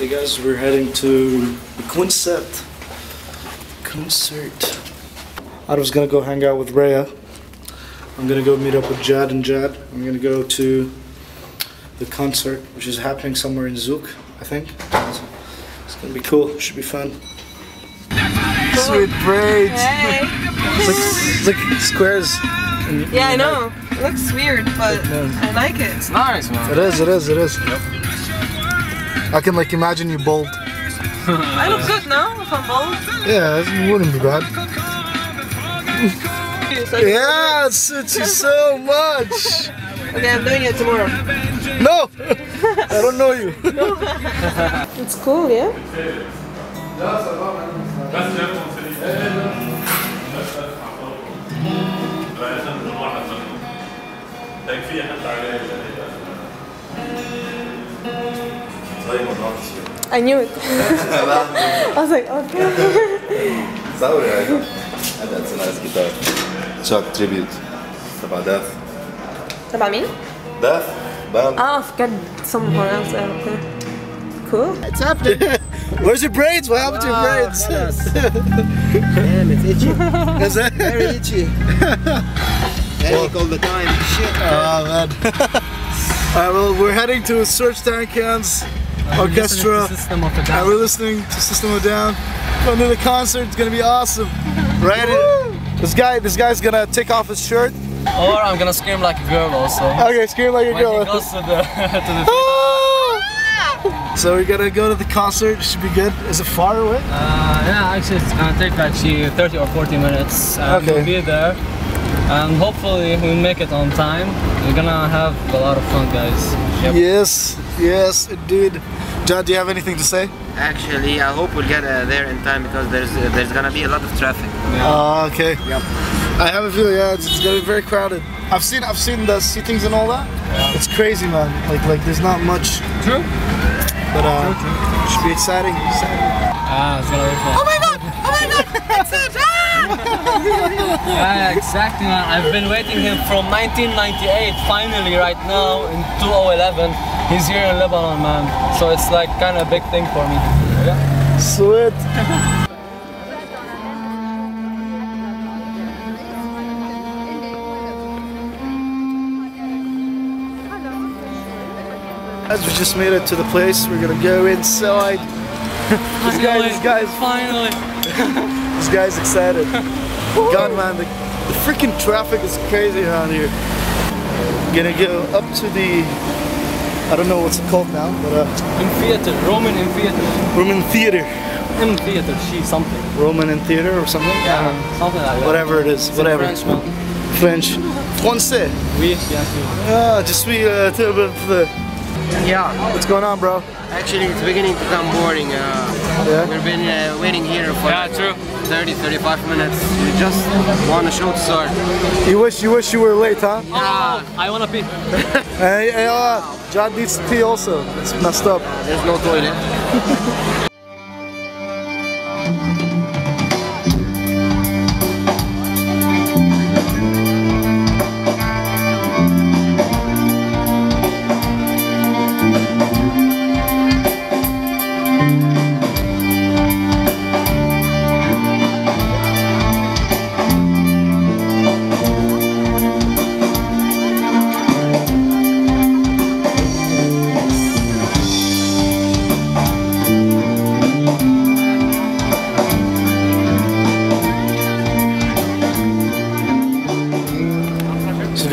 Hey guys, we're heading to the concert. Concert. I was gonna go hang out with Rhea. I'm gonna go meet up with Jad and Jad. I'm gonna go to the concert, which is happening somewhere in Zouk, I think. It's gonna be cool. Should be fun. Sweet braids. Hey. It's like, it's like squares. in- in Yeah, I your know. It looks weird, but Yeah. I like it. It's nice, man. head. It is. It is. It is. I can like imagine you bald. I look good now if I'm bald. Yeah, it wouldn't be bad. Yeah, it suits you so much. Okay, I'm doing it tomorrow. No, I don't know you. It's cool, yeah? I knew it. I was like, okay. Sorry, I know. And that's a nice guitar. Chuck tribute. About death. About me? Death. Band. Oh, I forgot someone else. Uh, okay. Cool. It's happening? Where's your braids? What happened to your braids? Damn, it's itchy. Is it? Very itchy. Headache all the time. Shit. Oh man. Alright, well, we're heading to Serj Tankian's. Orchestra. Of we're listening to System of Down. Going to the concert. It's gonna be awesome. Right? This guy, this guy's gonna take off his shirt. Or I'm gonna scream like a girl also. Okay, scream like a When girl. he goes to the to the so we're gonna go to the concert. It should be good. Is it far away? Uh, yeah, actually it's gonna take actually 30 or 40 minutes. And Okay. We'll be there. And hopefully we'll make it on time. We're gonna have a lot of fun, guys. Yep. Yes, yes, indeed. John, do you have anything to say? Actually, I hope we'll get uh, there in time because there's uh, there's gonna be a lot of traffic. Uh, okay. Yep. I have a feeling, yeah, it's, it's gonna be very crowded. I've seen, I've seen the seatings and all that. Yeah. It's crazy, man. Like, like there's not much, True? but uh, should be exciting. exciting. Ah, it's gonna be fun. Oh my god! Oh my god! It's it! yeah, exactly, man. I've been waiting him from 1998. Finally, right now in 2011, he's here in Lebanon, man. So it's like kind of a big thing for me. Yeah. Sweet. As we just made it to the place, we're gonna go inside. this guy, this guy's, finally. this guy's excited. God, man, the, the freaking traffic is crazy around here. Gonna go up to the, I don't know what's it called now, but uh, In theater, Roman in theater. Roman theater, In theater, she something. Roman in theater or something. Yeah, something like that. Whatever it is, It's whatever. French, man. French. Français. Oui, bien sûr. Ah, je suis uh, t- b- b- Yeah. What's going on, bro? Actually, it's beginning to become boring. Uh, Yeah. We've been uh, waiting here for Yeah, true. 30, 35 minutes. We just want a show to start. You wish you wish you were late, huh? Oh, I wanna pee. Hey, hey, uh, John needs to pee also. It's messed up. There's no toilet.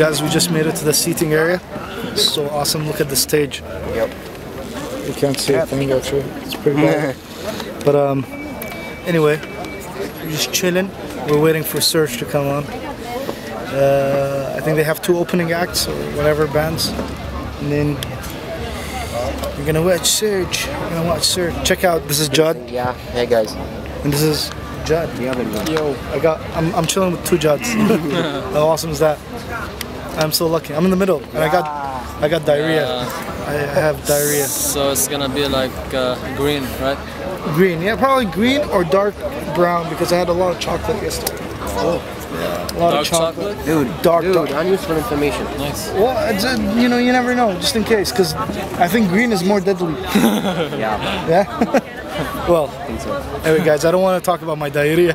guys, we just made it to the seating area. So awesome. Look at the stage. Yep. You can't see a thing actually. It's pretty bad. but um, anyway, we're just chilling. We're waiting for Serj to come on. Uh, I think they have two opening acts or whatever bands, and then we're gonna watch Serj. We're gonna watch Serj. Check out. This is Jad, Yeah. Hey guys. and this is Jad. The other one. Yo, I got. I'm, I'm chilling with two Jads. How awesome is that? I'm so lucky. I'm in the middle, and I got I got diarrhea. I, I have diarrhea. So it's gonna be like uh, green, right? Green, yeah, probably green or dark brown because I had a lot of chocolate yesterday. Oh, Yeah, A lot Dark of chocolate. chocolate. Dude, Dark, dude, dark. unuseful information. Nice. Well, it's, uh, you know, you never know, just in case, because I think green is more deadly. Yeah, Yeah? well, I think so. anyway, guys, I don't want to talk about my diarrhea.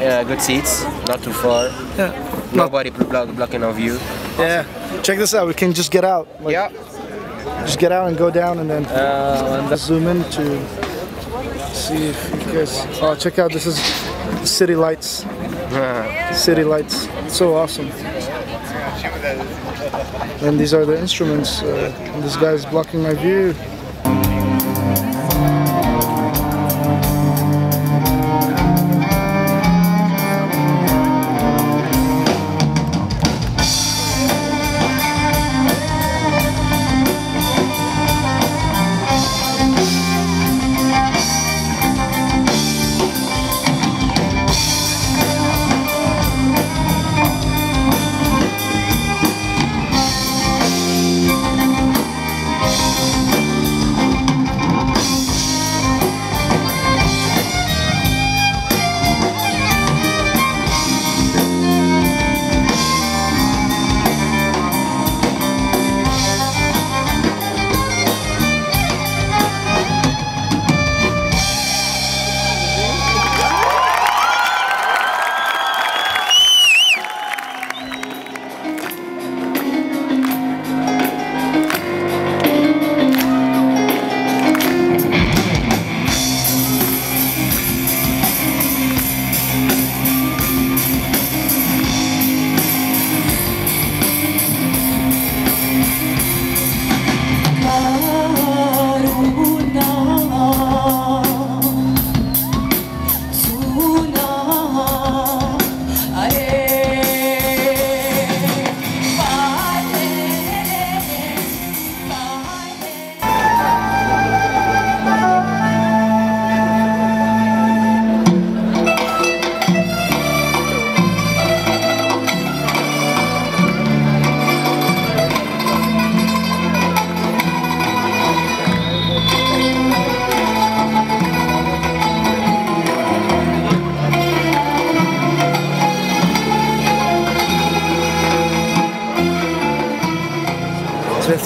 Yeah, good seats, not too far. Not- Nobody block, blocking our view. yeah. Check this out. We can just get out. Like, Yeah. Just get out and go down and then Uh, and zoom in to see if you guys. Oh, check out. This is city lights. City lights. It's so awesome. And these are the instruments. Uh, and this guy's blocking my view.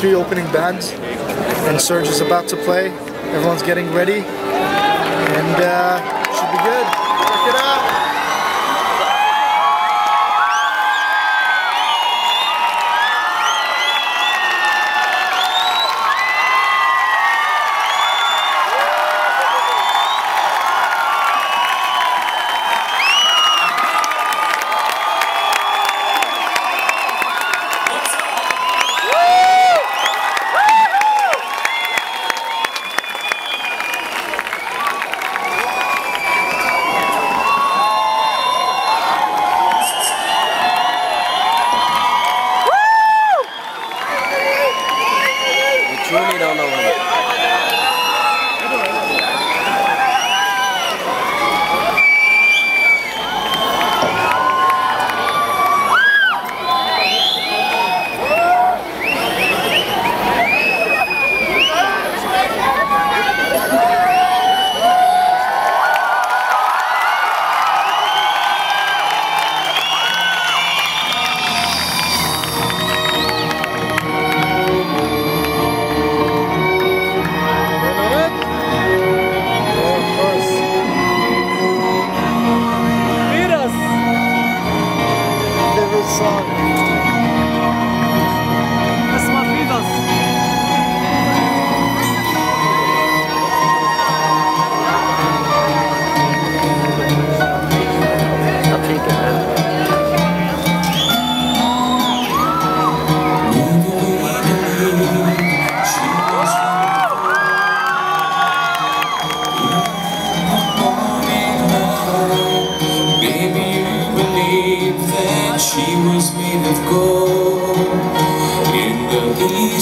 Three opening bands, and Serj is about to play. Everyone's getting ready, and uh, should be good.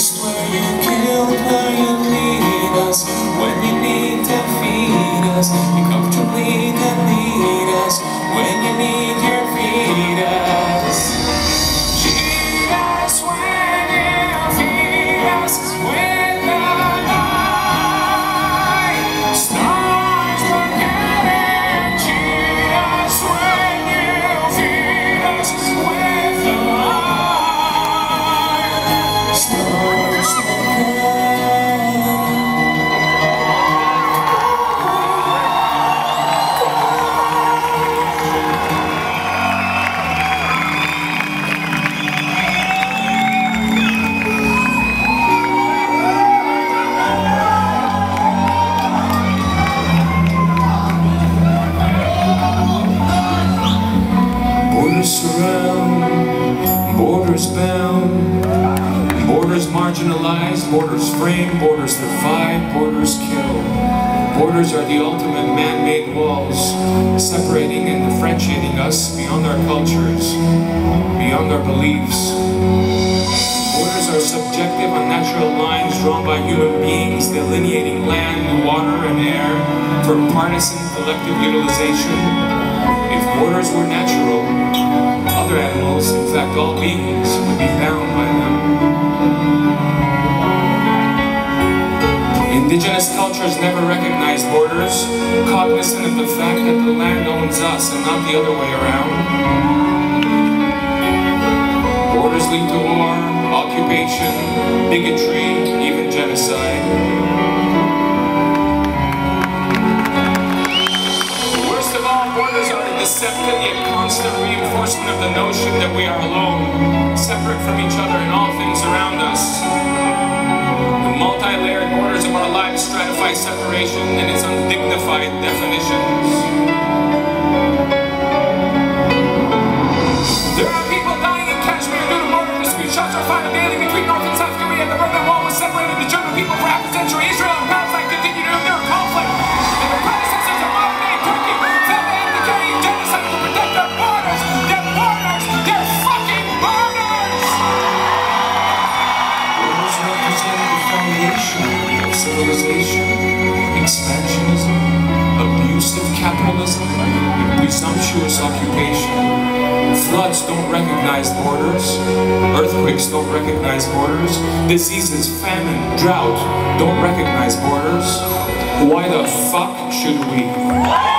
East where you killed her, you lead us. When you need to feed us, you comfortably lead us. When you need your feed Borders are the ultimate man-made walls, separating and differentiating us beyond our cultures, beyond our beliefs. Borders are subjective, unnatural lines drawn by human beings, delineating land, water, and air for partisan collective utilization. If borders were natural, other animals, in fact all beings, would be bound Indigenous cultures never recognized borders, cognizant of the fact that the land owns us and not the other way around. Borders lead to war, occupation, bigotry, even genocide. Worst of all, borders are the deceptive yet constant reinforcement of the notion that we are alone, separate from each other and all things around us. Multi-layered borders of our lives stratify separation in its undignified definitions. Presumptuous occupation. Floods don't recognize borders. Earthquakes don't recognize borders. Diseases, famine, drought don't recognize borders. Why the fuck should we?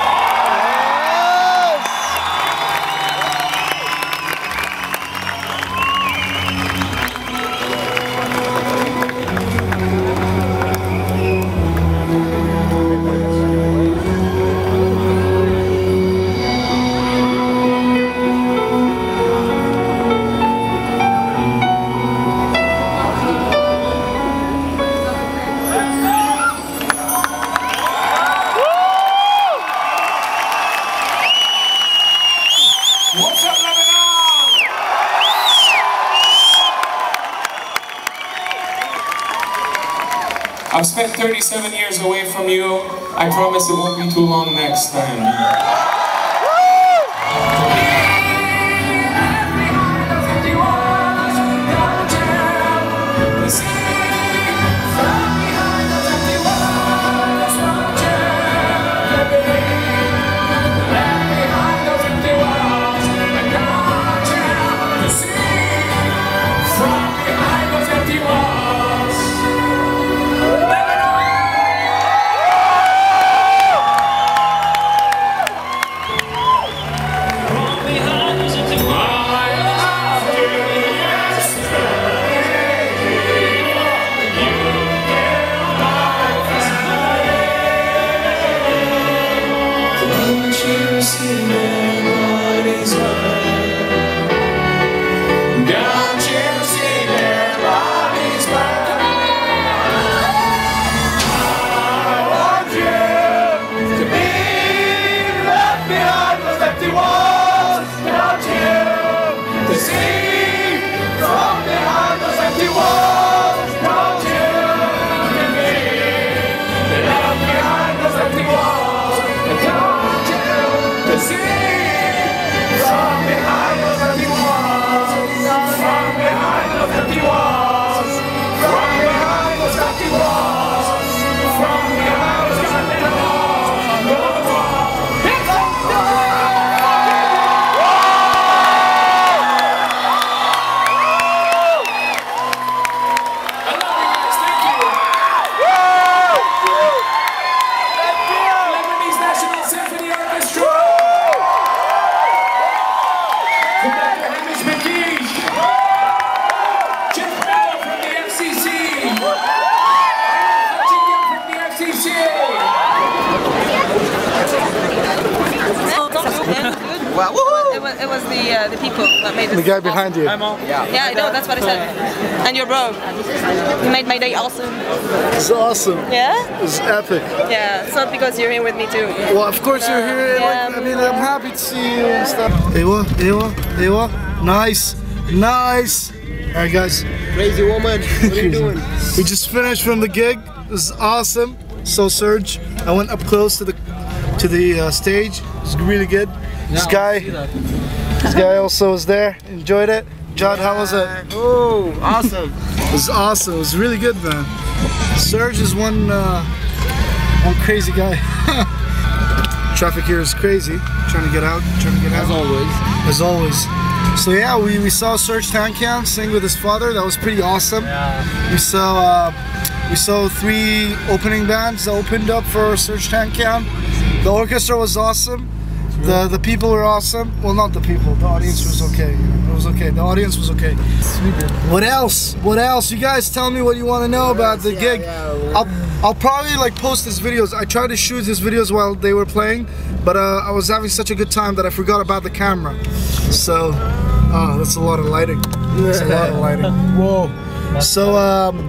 I've 37 years away from you. I promise it won't be too long next time. People made it. The guy behind you. Yeah, I know. That's what I said. And your bro, you made my day awesome. It's awesome. Yeah. It's epic. Yeah. It's not because you're here with me too. Well, of course you're here. Like, I mean, I'm happy to see you and stuff. Ewa, Ewa, Ewa. Nice, nice. All right, guys. Crazy woman, what are you doing? We just finished from the gig. It was awesome. So Serj, I went up close to the to the uh, stage. It was really good. this guy, this guy also was there. Enjoyed it. John, how was it? Oh, awesome. It was awesome. It was really good, man. Serj is one uh, one crazy guy. Traffic here is crazy. Trying to get out. Trying to get out. As always. As always. So yeah, we, we saw Serj Tankian sing with his father. That was pretty awesome. Yeah. We saw uh, we saw three opening bands that opened up for Serj Tankian. The orchestra was awesome. The the people were awesome. Well, not the people. The audience was okay. you know, It was okay. The audience was okay. What else? What else? You guys tell me what you want to know about the gig. I'll I'll probably like post his videos. I tried to shoot his videos while they were playing, but uh, I was having such a good time that I forgot about the camera. So, oh, that's a lot of lighting. That's a lot of lighting. Whoa. So um,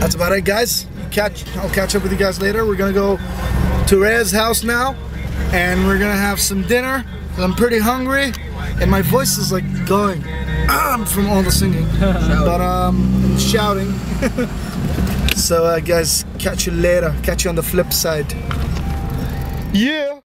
that's about it, guys. Catch. I'll catch up with you guys later. We're gonna go to Rhea's house now, and we're gonna have some dinner. I'm pretty hungry, and my voice is like going from all the singing, but um, shouting. so, uh, guys, catch you later. Catch you on the flip side. Yeah.